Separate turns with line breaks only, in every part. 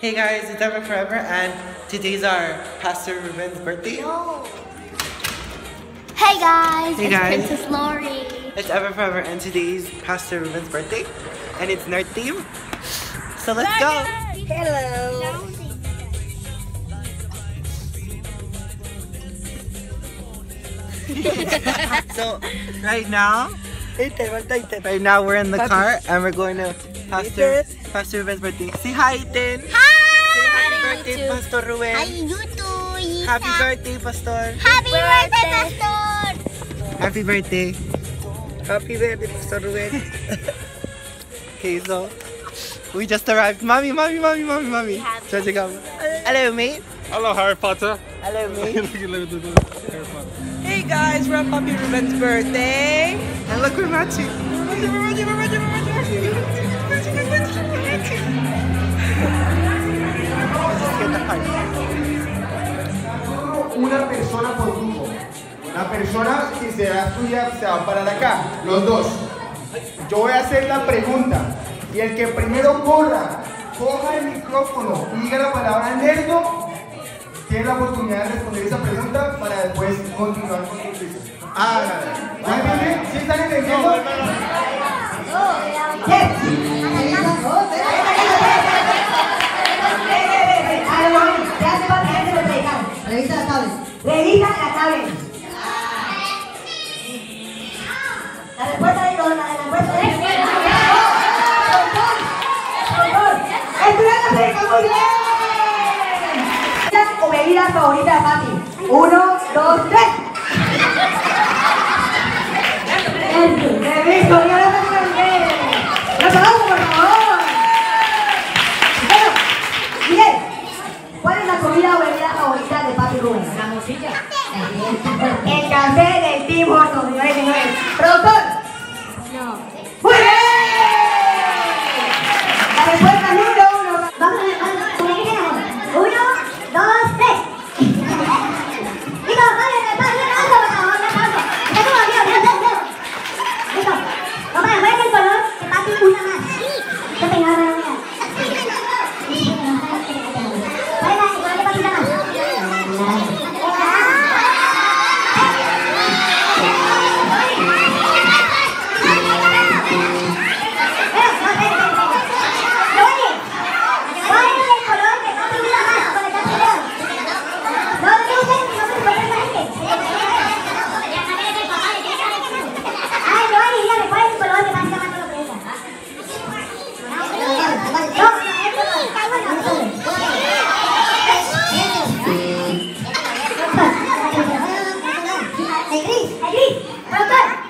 Hey guys, it's Ever Forever, and today's our Pastor Ruben's birthday.
Hey guys,
Hey
it's
guys.
Princess Lori.
It's Ever Forever, and today's Pastor Ruben's birthday, and it's nerd theme. So let's go.
Hello.
So right now, right now we're in the car, and we're going to Pastor Pastor Ruben's birthday. Say hi, Iten. Say happy birthday, Pastor Ruben.
Hi, YouTube.
Happy birthday, Pastor.
Happy birthday, Pastor.
Happy birthday.
Happy birthday, Pastor Ruben.
Okay, so we just arrived. Mommy, mommy, mommy, mommy, mommy. So to come. Hello, mate.
Hello, Harry Potter.
Hello, mate.
Hey guys, we're on Puppy Ruben's birthday.
And look, we're matching. Just get the card.
una persona por grupo. La persona que será tuya se va a parar acá, los dos. Yo voy a hacer la pregunta y el que primero corra, coja el micrófono y diga la palabra nerdo, tiene la oportunidad de responder esa pregunta para después continuar con su quiz. Ah, ¿ya? ¿Sí están entendiendo?
Revisa la tablet. Revisa la tablet. La respuesta de la de la respuesta de ¡Estudiante América, muy bien! ¿O bebida favorita de Pati? Uno, dos, tres. El café del Team Horton, señores y señores. Productor.
No.
Hari
hari.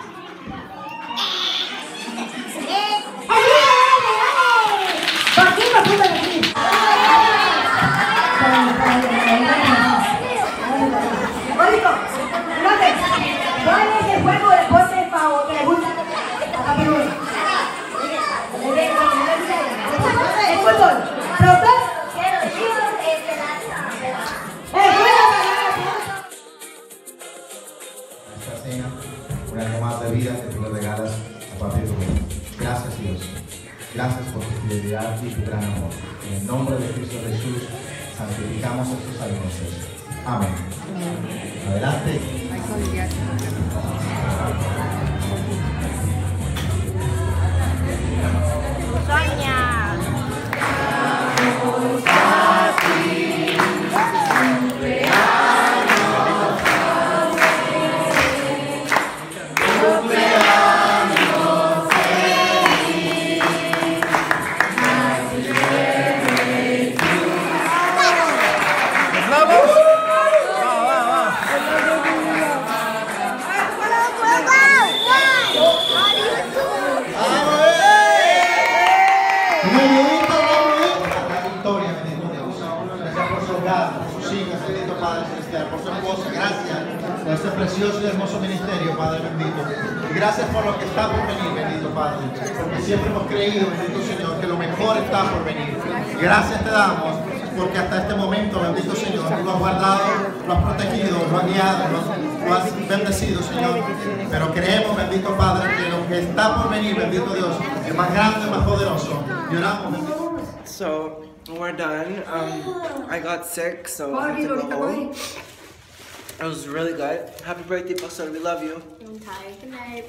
Cena, un año más de vida que tú le regalas a Papi Rubén. Gracias Dios. Gracias por tu fidelidad y tu gran amor. En el nombre de Cristo Jesús, santificamos estos alimentos. Amén. Adelante. La victoria, Dios. Gracias por su hogar, por sus hijas, bendito Padre Celestial, por su esposa. Gracias. este precioso y hermoso ministerio, Padre bendito. Gracias por lo que está por venir, bendito Padre. Porque siempre hemos creído, bendito Señor, que lo mejor está por venir. Gracias te damos porque hasta este momento, bendito Señor, tú lo has guardado, lo has protegido, lo has guiado, lo has, lo has bendecido, Señor. Pero creemos, bendito Padre, que lo que está por venir, bendito Dios, es más grande, más poderoso. Y oramos, bendito
So we're done. Um, I got sick, so I had to go home. It was really good. Happy birthday, Pastor. We love you.
Tired. Good night.